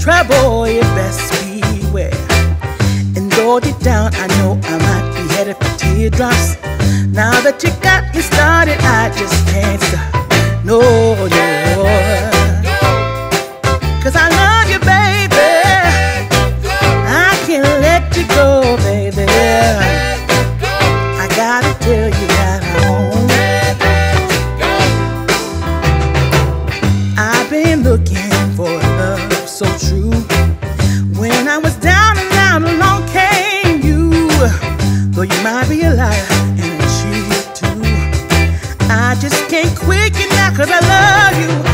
trouble, you best beware. And hold it down I know I might be headed for teardrops, now that you got me started, I just can't stop. No, no. Cause I love you, baby. I can't let you go, baby. I gotta tell you that I be a liar and cheat too. I just can't quit you now cause I love you.